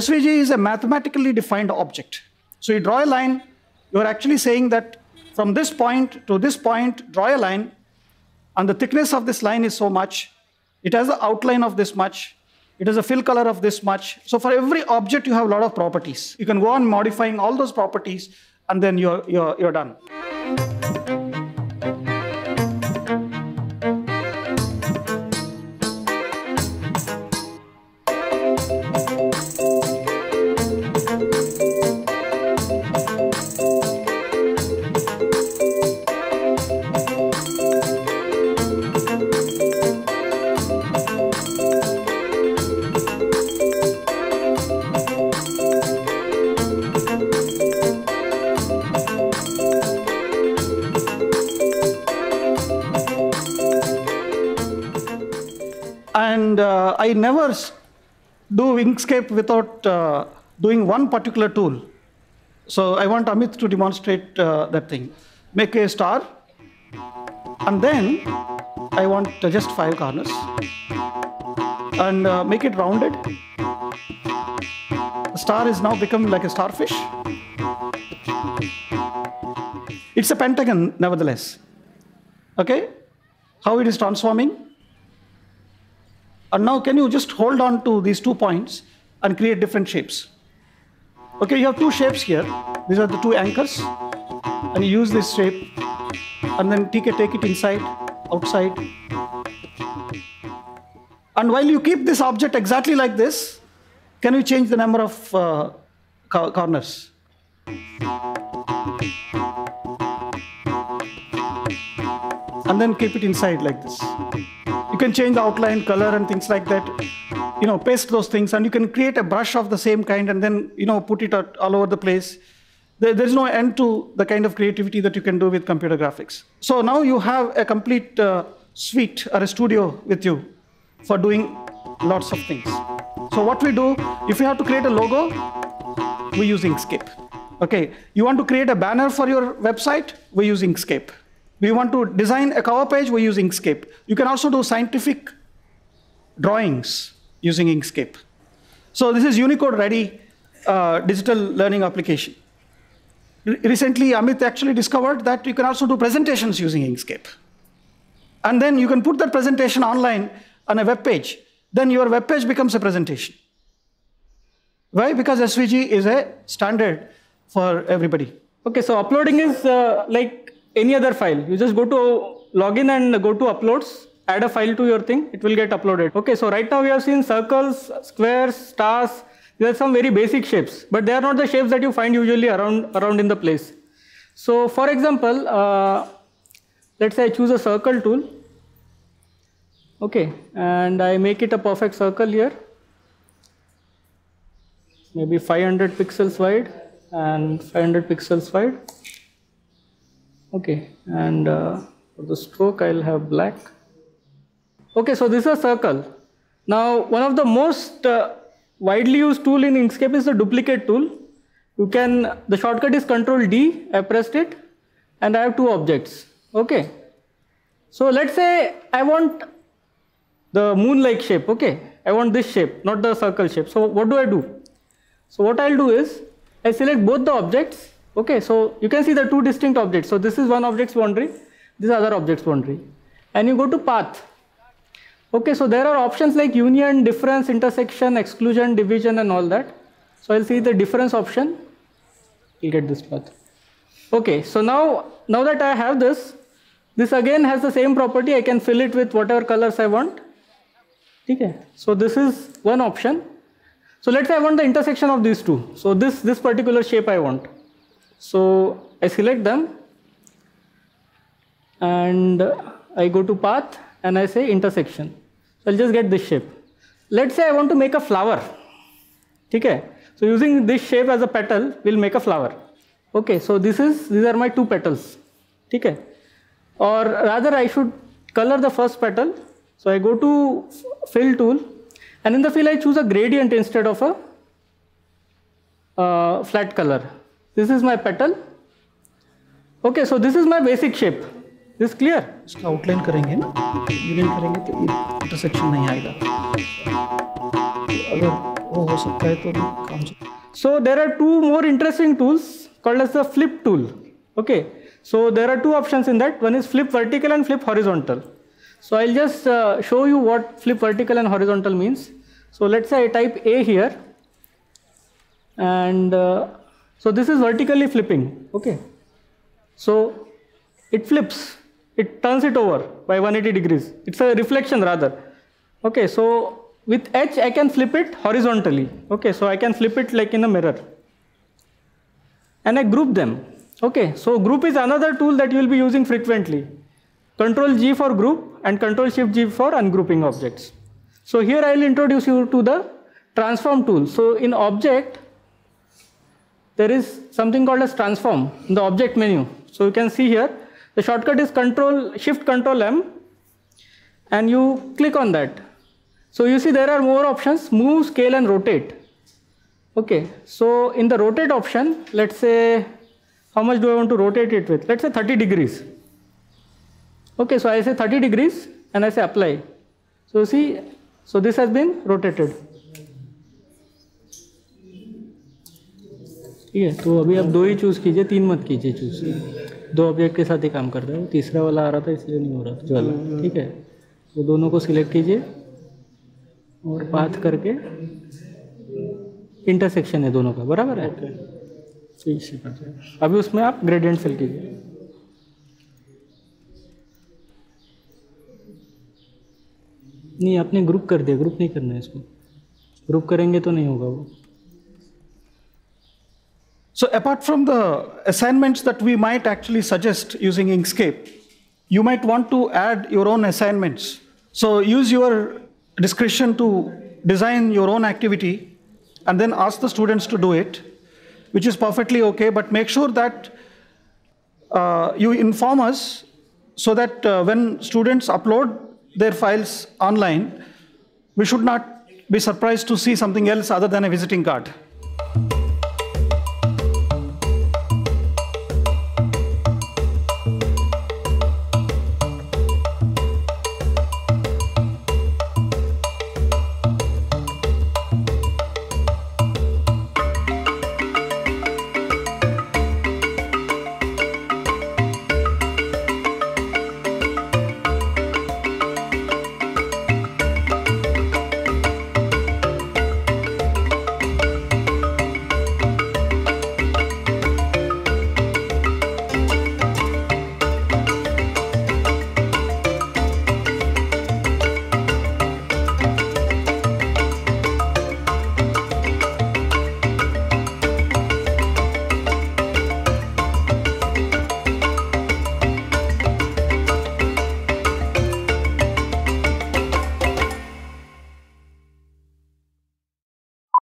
SVG is a mathematically defined object. So you draw a line, you're actually saying that from this point to this point, draw a line, and the thickness of this line is so much, it has the outline of this much, it has a fill color of this much. So for every object, you have a lot of properties. You can go on modifying all those properties, and then you're, you're, you're done. And uh, I never do Inkscape without uh, doing one particular tool. So I want Amit to demonstrate uh, that thing. Make a star, and then I want just five corners, and uh, make it rounded. The star is now become like a starfish. It's a pentagon, nevertheless. Okay? How it is transforming? And now can you just hold on to these two points and create different shapes? Okay, you have two shapes here. These are the two anchors. And you use this shape and then take it, take it inside, outside. And while you keep this object exactly like this, can you change the number of uh, co- corners? And then keep it inside like this. You can change the outline, color, and things like that. You know, paste those things, and you can create a brush of the same kind, and then you know put it all over the place. There, there's no end to the kind of creativity that you can do with computer graphics. So now you have a complete uh, suite or a studio with you for doing lots of things. So what we do, if you have to create a logo, we use Inkscape. Okay, you want to create a banner for your website, we use Inkscape. We want to design a cover page, we use Inkscape. You can also do scientific drawings using Inkscape. So this is Unicode ready uh, digital learning application. Re- Recently, Amit actually discovered that you can also do presentations using Inkscape. And then you can put that presentation online on a web page. Then your web page becomes a presentation. Why? Because SVG is a standard for everybody. Okay, so uploading is uh, like any other file. You just go to login and go to uploads, add a file to your thing, it will get uploaded. Okay, so right now we have seen circles, squares, stars. These are some very basic shapes, but they are not the shapes that you find usually around, around in the place. So for example, uh, let's say I choose a circle tool. Okay, and I make it a perfect circle here. Maybe 500 pixels wide and 500 pixels wide. Okay, and uh, for the stroke, I'll have black. Okay, so this is a circle. Now, one of the most uh, widely used tool in Inkscape is the duplicate tool. You can, the shortcut is Control D, I pressed it, and I have two objects. Okay, so let's say I want the moon-like shape, okay? I want this shape, not the circle shape. So what do I do? So what I'll do is, I select both the objects, okay? So you can see the two distinct objects. So this is one object's boundary, this other object's boundary. And you go to path. Okay, so there are options like union, difference, intersection, exclusion, division and all that. So I'll see the difference option, you'll get this path. Okay, so now, now that I have this, this again has the same property, I can fill it with whatever colors I want. Okay, so this is one option. So let's say I want the intersection of these two. So this, this particular shape I want. So I select them and I go to path and I say intersection. So I'll just get this shape. Let's say I want to make a flower. Okay. So using this shape as a petal, we'll make a flower. Okay. So this is these are my two petals. Okay. Or rather, I should color the first petal. So I go to fill tool, and in the fill I choose a gradient instead of a uh, flat color This is my petal. Okay. So this is my basic shape. This clear? इसका outline करेंगे ना union करेंगे तो intersection नहीं आएगा अगर आपको हो सकता है तो काम से So there are two more interesting tools called as the flip tool. Okay. So there are two options in that. One is flip vertical and flip horizontal. So I'll just uh, show you what flip vertical and horizontal means. So let's say I type A here. And uh, so this is vertically flipping. Okay. So it flips. It turns it over by 180 degrees. It's a reflection rather. Okay. So with H I can flip it horizontally. Okay, so I can flip it like in a mirror. And I group them. Okay, so group is another tool that you will be using frequently. Control G for group and Control Shift G for ungrouping objects. So here I will introduce you to the transform tool. So in object, there is something called as transform in the object menu. So you can see here, the shortcut is Control Shift Control M and you click on that so you see there are more options, move, scale and rotate. Okay, so in the rotate option, let's say, how much do I want to rotate it with? Let's say 30 degrees. Okay, so I say 30 degrees and I say apply. So see, so this has been rotated. ठीक है तो अभी आप दो ही choose कीजिए तीन मत कीजिए चूज़ दो ऑब्जेक्ट के साथ ही काम कर रहा है। तीसरा वाला आ रहा था इसलिए नहीं हो रहा था जो वाला। ठीक है तो दोनों को सिलेक्ट कीजिए और पाथ करके इंटरसेक्शन है दोनों का बराबर है? ठीक से अभी उसमें आप ग्रेडियंट फिल कीजिए। नहीं आपने ग्रुप कर दिया ग्रुप नहीं करना है इसको। ग्रुप करेंगे तो नहीं होगा वो। So apart from the assignments that we might actually suggest using Inkscape, you might want to add your own assignments. So use your discretion to design your own activity and then ask the students to do it, which is perfectly okay, but make sure that uh, you inform us so that uh, when students upload their files online, we should not be surprised to see something else other than a visiting card.